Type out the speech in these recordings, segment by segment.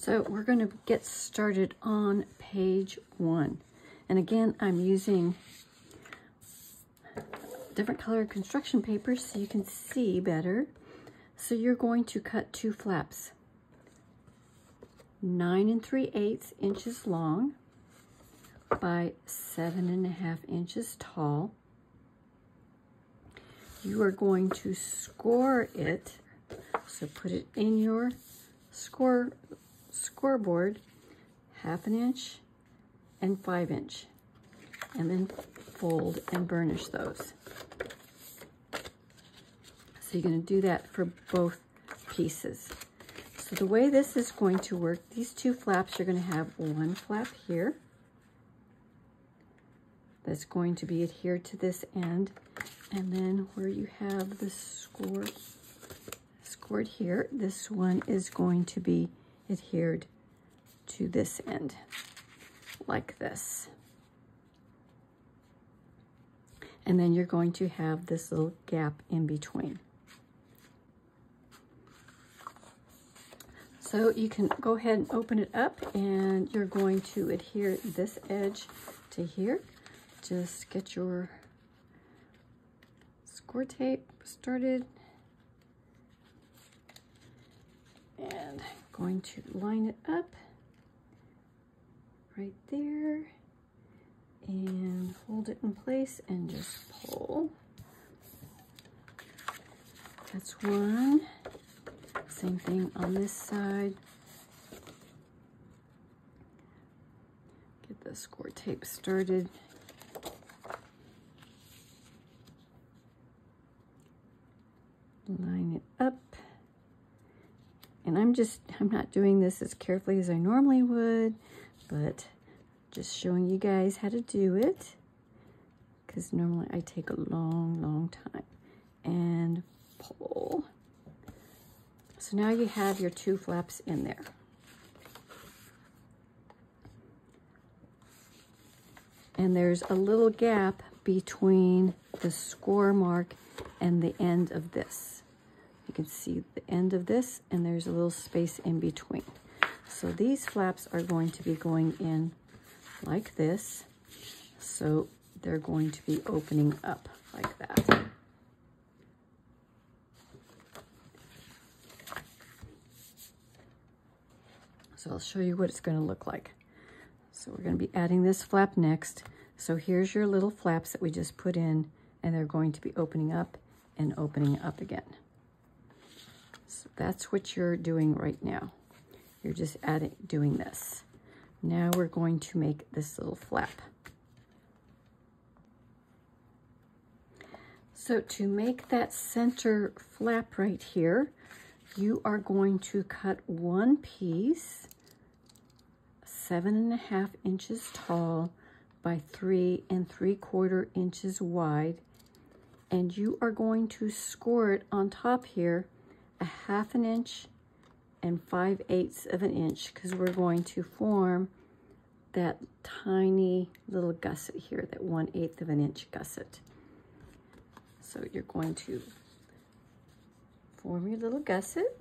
So we're going to get started on page one. And again, I'm using different color construction papers so you can see better. So you're going to cut two flaps, nine and three eighths inches long by seven and a half inches tall. You are going to score it, so put it in your score scoreboard, half an inch and five inch, and then fold and burnish those. So you're going to do that for both pieces. So the way this is going to work, these two flaps, you're going to have one flap here that's going to be adhered to this end. And then where you have the score scored here, this one is going to be adhered to this end, like this. And then you're going to have this little gap in between. So you can go ahead and open it up and you're going to adhere this edge to here just get your score tape started and going to line it up right there and hold it in place and just pull. That's one. Same thing on this side. Get the score tape started. line it up. And I'm just, I'm not doing this as carefully as I normally would, but just showing you guys how to do it. Because normally I take a long, long time. And pull. So now you have your two flaps in there. And there's a little gap between the score mark and the end of this. Can see the end of this and there's a little space in between. So these flaps are going to be going in like this. So they're going to be opening up like that. So I'll show you what it's going to look like. So we're going to be adding this flap next. So here's your little flaps that we just put in and they're going to be opening up and opening up again. So that's what you're doing right now. You're just adding, doing this. Now we're going to make this little flap. So to make that center flap right here, you are going to cut one piece, seven and a half inches tall by three and three quarter inches wide and you are going to score it on top here a half an inch and 5 eighths of an inch because we're going to form that tiny little gusset here, that 1 eighth of an inch gusset. So you're going to form your little gusset.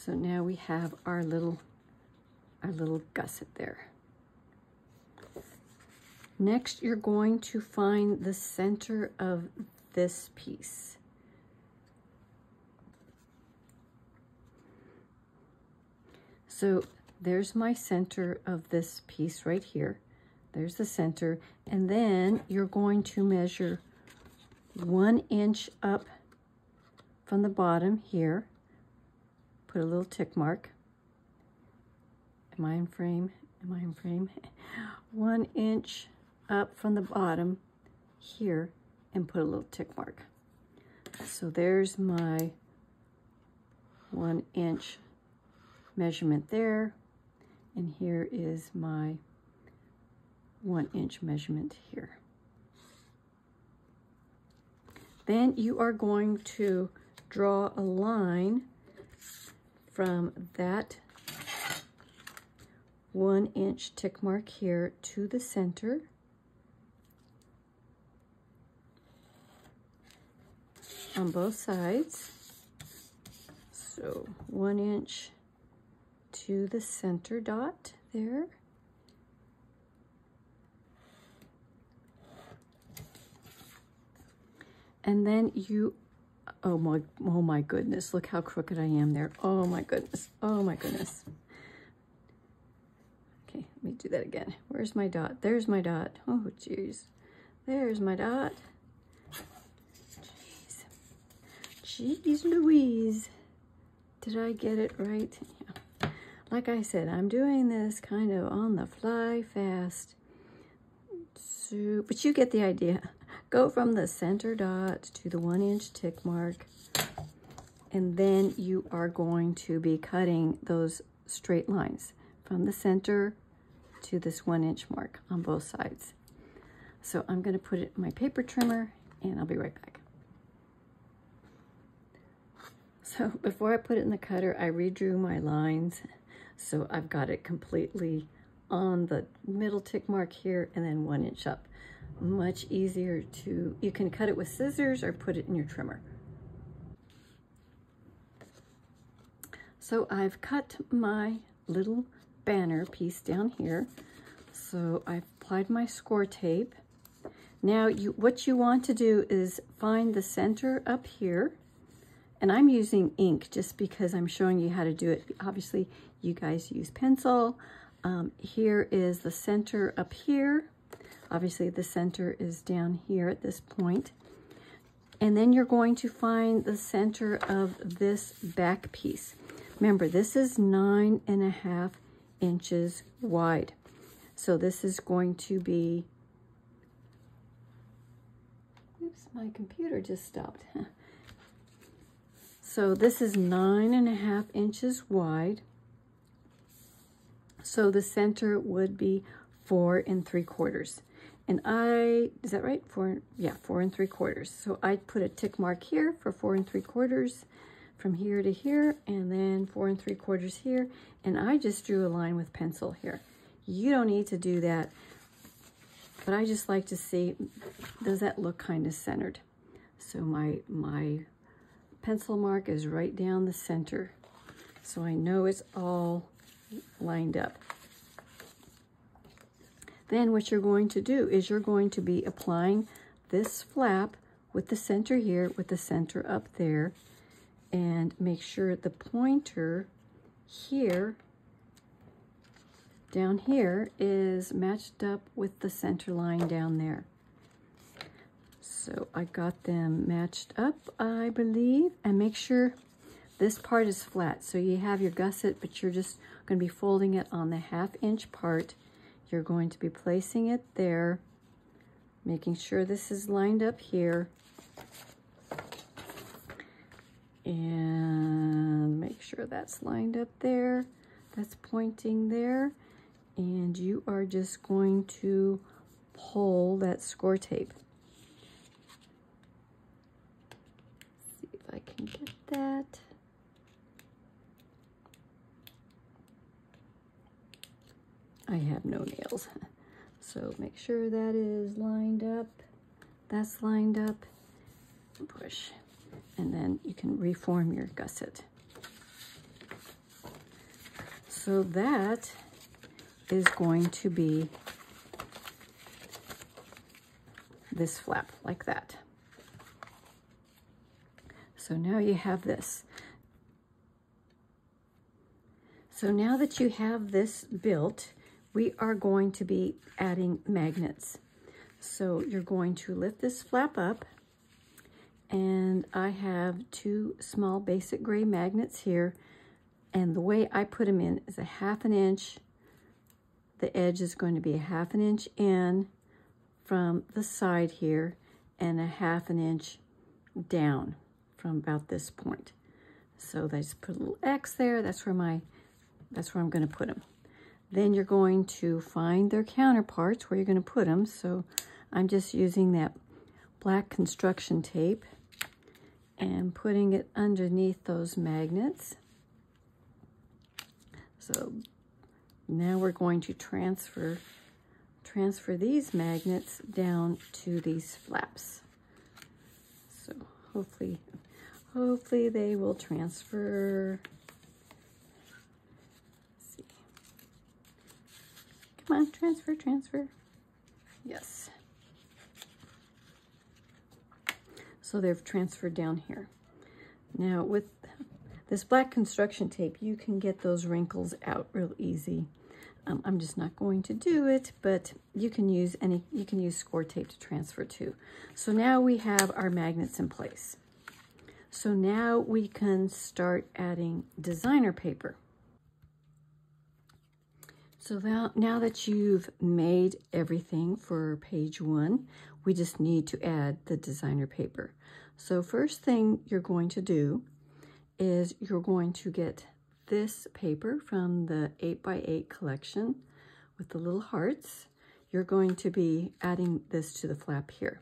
So now we have our little, our little gusset there. Next, you're going to find the center of this piece. So there's my center of this piece right here. There's the center. And then you're going to measure one inch up from the bottom here put a little tick mark. Am I in frame? Am I in frame? One inch up from the bottom here and put a little tick mark. So there's my one inch measurement there. And here is my one inch measurement here. Then you are going to draw a line from that one inch tick mark here to the center. on both sides. So one inch to the center dot there. And then you, oh my, oh my goodness, look how crooked I am there. Oh my goodness, oh my goodness. Okay, let me do that again. Where's my dot? There's my dot. Oh, jeez. There's my dot. Jeez. Jeez Louise. Did I get it right? Yeah. Like I said, I'm doing this kind of on the fly fast. So, but you get the idea. Go from the center dot to the one inch tick mark. And then you are going to be cutting those straight lines from the center to this one inch mark on both sides. So I'm gonna put it in my paper trimmer and I'll be right back. So before I put it in the cutter, I redrew my lines. So I've got it completely on the middle tick mark here and then one inch up much easier to, you can cut it with scissors or put it in your trimmer. So I've cut my little banner piece down here. So I've applied my score tape. Now you, what you want to do is find the center up here. And I'm using ink just because I'm showing you how to do it. Obviously, you guys use pencil. Um, here is the center up here. Obviously the center is down here at this point. And then you're going to find the center of this back piece. Remember, this is nine and a half inches wide. So this is going to be, oops, my computer just stopped. so this is nine and a half inches wide. So the center would be four and three quarters. And I, is that right? Four, yeah, four and three quarters. So I put a tick mark here for four and three quarters from here to here, and then four and three quarters here. And I just drew a line with pencil here. You don't need to do that, but I just like to see, does that look kind of centered? So my, my pencil mark is right down the center. So I know it's all lined up. Then what you're going to do is you're going to be applying this flap with the center here, with the center up there, and make sure the pointer here, down here, is matched up with the center line down there. So I got them matched up, I believe, and make sure this part is flat. So you have your gusset, but you're just going to be folding it on the half inch part you're going to be placing it there, making sure this is lined up here. And make sure that's lined up there. That's pointing there. And you are just going to pull that score tape. see if I can get that. I have no nails. So make sure that is lined up. That's lined up. Push. And then you can reform your gusset. So that is going to be this flap like that. So now you have this. So now that you have this built, we are going to be adding magnets. So you're going to lift this flap up and I have two small basic gray magnets here and the way I put them in is a half an inch. The edge is going to be a half an inch in from the side here and a half an inch down from about this point. So I just put a little X there. That's where my, that's where I'm going to put them. Then you're going to find their counterparts where you're going to put them. So I'm just using that black construction tape and putting it underneath those magnets. So now we're going to transfer transfer these magnets down to these flaps. So hopefully, hopefully they will transfer. Let's see. Come on, transfer, transfer. Yes. So they've transferred down here. Now with this black construction tape, you can get those wrinkles out real easy. Um, I'm just not going to do it, but you can use any, you can use score tape to transfer to. So now we have our magnets in place. So now we can start adding designer paper. So now, that you've made everything for page one, we just need to add the designer paper. So first thing you're going to do is you're going to get this paper from the 8x8 collection with the little hearts. You're going to be adding this to the flap here.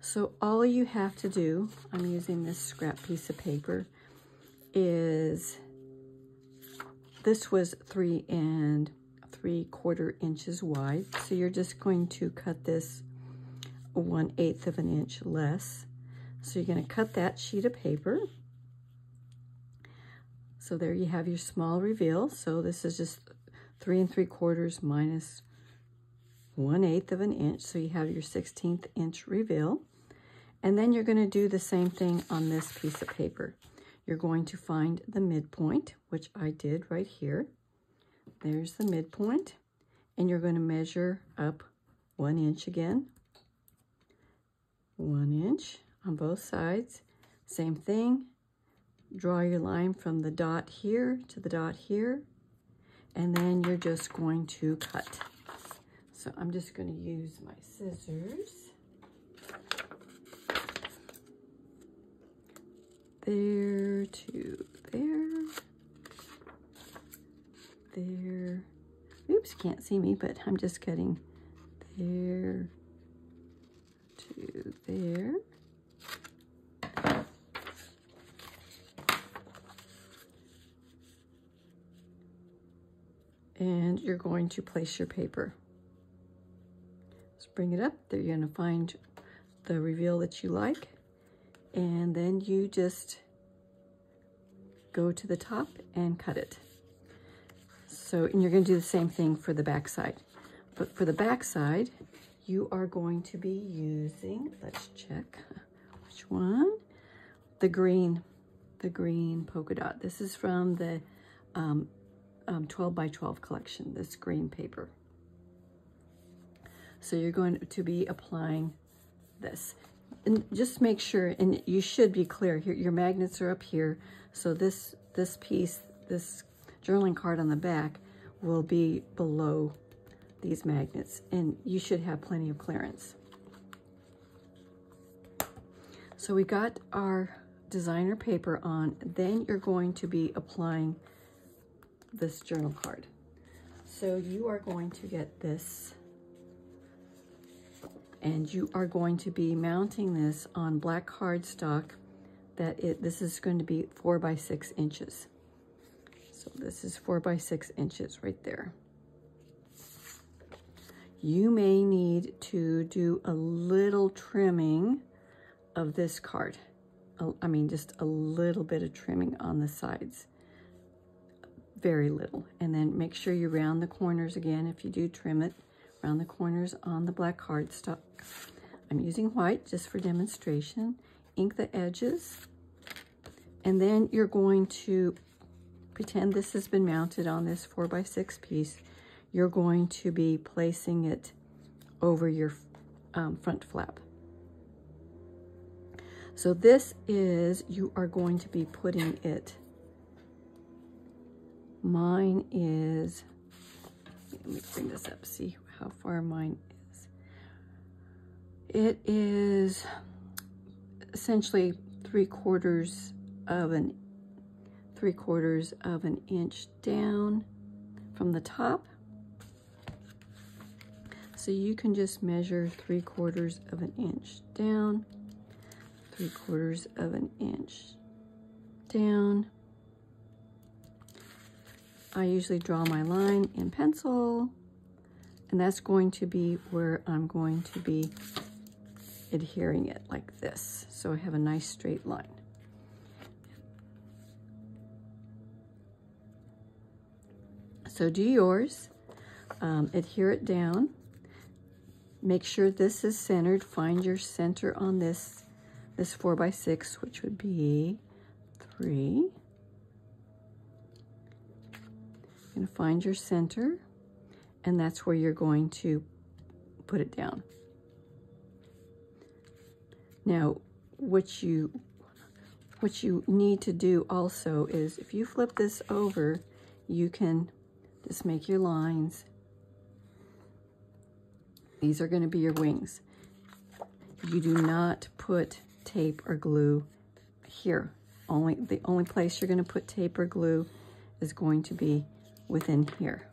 So all you have to do, I'm using this scrap piece of paper, is this was three and three quarter inches wide. So you're just going to cut this one eighth of an inch less. So you're going to cut that sheet of paper. So there you have your small reveal. So this is just three and three quarters minus one eighth of an inch. So you have your 16th inch reveal. And then you're going to do the same thing on this piece of paper. You're going to find the midpoint, which I did right here. There's the midpoint. And you're going to measure up one inch again. One inch on both sides. Same thing. Draw your line from the dot here to the dot here. And then you're just going to cut. So I'm just going to use my scissors. There to there there. Oops, can't see me, but I'm just cutting there to there. And you're going to place your paper. Let's bring it up. There you're going to find the reveal that you like. And then you just go to the top and cut it. So, and you're going to do the same thing for the back side. But for the back side, you are going to be using, let's check which one, the green, the green polka dot. This is from the um, um, 12 by 12 collection, this green paper. So you're going to be applying this. And just make sure, and you should be clear, your, your magnets are up here. So this, this piece, this journaling card on the back will be below these magnets and you should have plenty of clearance. So we got our designer paper on, then you're going to be applying this journal card. So you are going to get this and you are going to be mounting this on black cardstock that it this is going to be four by six inches. So this is four by six inches right there. You may need to do a little trimming of this card. I mean, just a little bit of trimming on the sides. Very little. And then make sure you round the corners again if you do trim it. Round the corners on the black cardstock. I'm using white just for demonstration. Ink the edges. And then you're going to pretend this has been mounted on this 4x6 piece you're going to be placing it over your um, front flap. So this is, you are going to be putting it, mine is, let me bring this up, see how far mine is. It is essentially three quarters of an, three quarters of an inch down from the top so you can just measure three quarters of an inch down, three quarters of an inch down. I usually draw my line in pencil and that's going to be where I'm going to be adhering it like this. So I have a nice straight line. So do yours, um, adhere it down. Make sure this is centered. Find your center on this, this four by six, which would be three. You're gonna find your center, and that's where you're going to put it down. Now, what you what you need to do also is if you flip this over, you can just make your lines. These are going to be your wings. You do not put tape or glue here. Only The only place you're going to put tape or glue is going to be within here.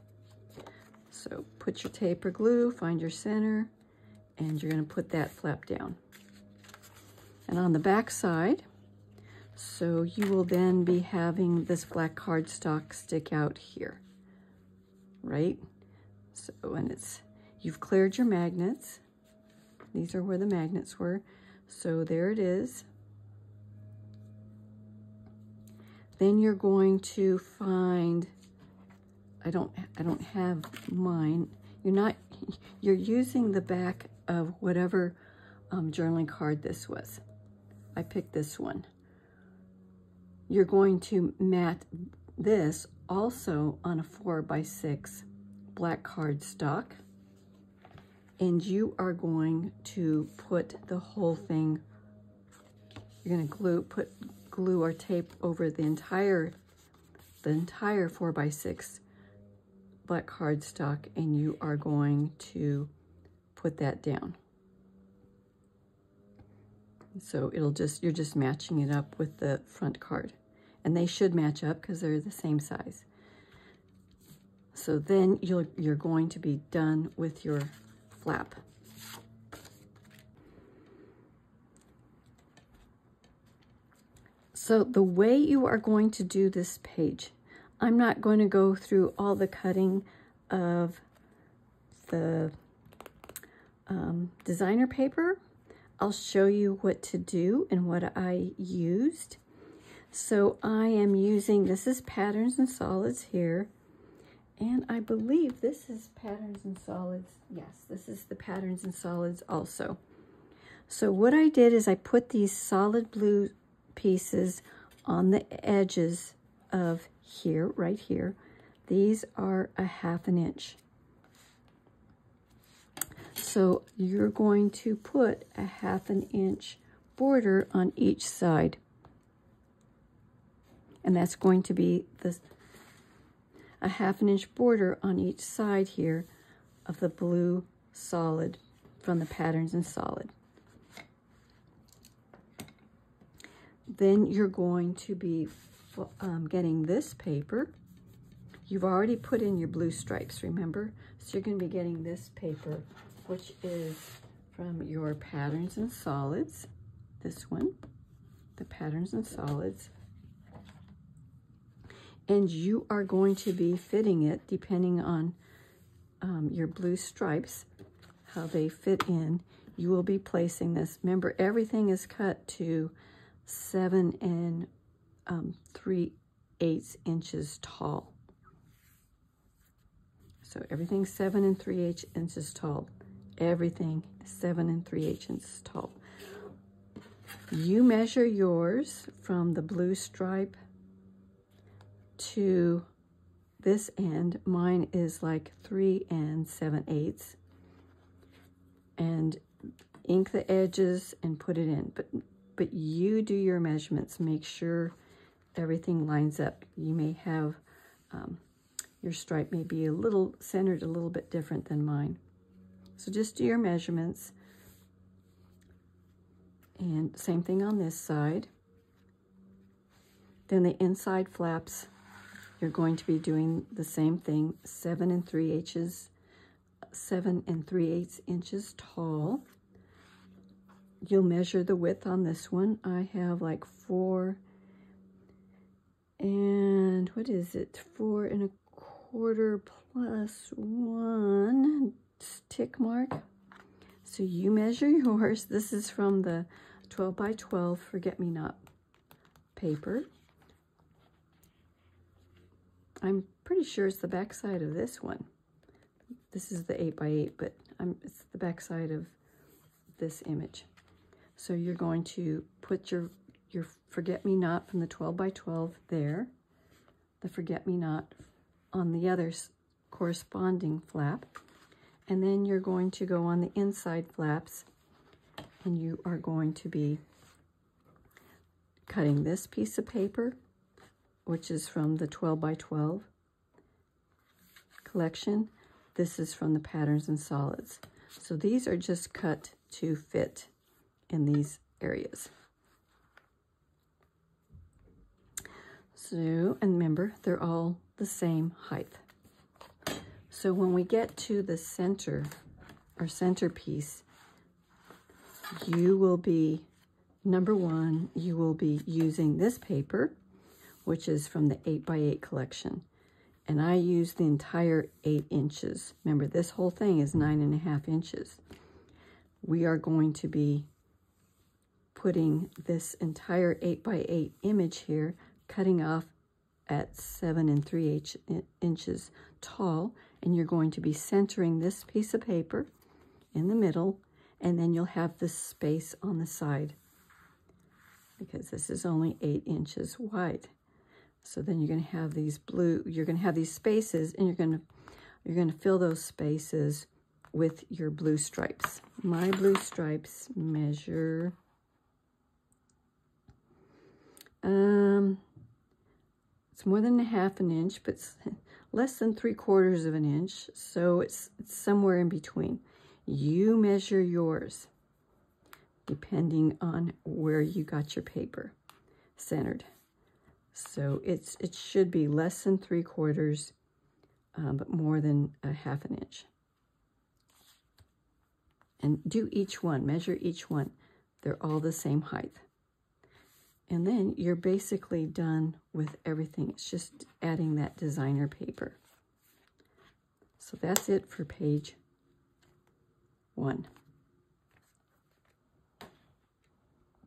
So put your tape or glue, find your center, and you're going to put that flap down. And on the back side, so you will then be having this black cardstock stick out here right? So, and it's, you've cleared your magnets. These are where the magnets were. So there it is. Then you're going to find, I don't, I don't have mine. You're not, you're using the back of whatever um, journaling card this was. I picked this one. You're going to mat this also on a four by six black cardstock. And you are going to put the whole thing, you're gonna glue, put glue or tape over the entire, the entire four by six black cardstock and you are going to put that down. So it'll just, you're just matching it up with the front card and they should match up because they're the same size. So then you're, you're going to be done with your flap. So the way you are going to do this page, I'm not going to go through all the cutting of the um, designer paper. I'll show you what to do and what I used. So I am using, this is Patterns and Solids here. And I believe this is Patterns and Solids. Yes, this is the Patterns and Solids also. So what I did is I put these solid blue pieces on the edges of here, right here. These are a half an inch. So you're going to put a half an inch border on each side and that's going to be the, a half an inch border on each side here of the blue solid from the patterns and solid. Then you're going to be um, getting this paper. You've already put in your blue stripes, remember? So you're going to be getting this paper, which is from your patterns and solids. This one, the patterns and solids and you are going to be fitting it depending on um, your blue stripes, how they fit in. You will be placing this. Remember, everything is cut to seven and um, three eighths inches tall. So everything seven and three eighths inches tall. Everything seven and three eighths inches tall. You measure yours from the blue stripe to this end, mine is like three and seven eighths. And ink the edges and put it in. But, but you do your measurements. Make sure everything lines up. You may have, um, your stripe may be a little centered a little bit different than mine. So just do your measurements. And same thing on this side. Then the inside flaps you're going to be doing the same thing, seven and three inches, seven and three eighths inches tall. you'll measure the width on this one. I have like four and what is it? Four and a quarter plus one tick mark. So you measure yours. This is from the 12 by 12 Forget-Me-Not paper. I'm pretty sure it's the back side of this one. This is the 8 by 8, but I'm, it's the back side of this image. So you're going to put your, your Forget-Me-Not from the 12 by 12 there, the Forget-Me-Not on the other corresponding flap, and then you're going to go on the inside flaps and you are going to be cutting this piece of paper, which is from the 12 by 12 collection. This is from the Patterns and Solids. So these are just cut to fit in these areas. So, and remember, they're all the same height. So when we get to the center, our centerpiece, you will be, number one, you will be using this paper, which is from the 8 by 8 collection. And I use the entire 8 inches. Remember, this whole thing is nine and a half inches. We are going to be putting this entire 8 by 8 image here, cutting off at 7 and 3 inch, inches tall, and you're going to be centering this piece of paper in the middle, and then you'll have this space on the side because this is only 8 inches wide. So then you're going to have these blue, you're going to have these spaces, and you're going to you're going to fill those spaces with your blue stripes. My blue stripes measure um, it's more than a half an inch, but less than three quarters of an inch. So it's, it's somewhere in between. You measure yours depending on where you got your paper centered. So it's it should be less than three quarters, um, but more than a half an inch. And do each one, measure each one. They're all the same height. And then you're basically done with everything. It's just adding that designer paper. So that's it for page one.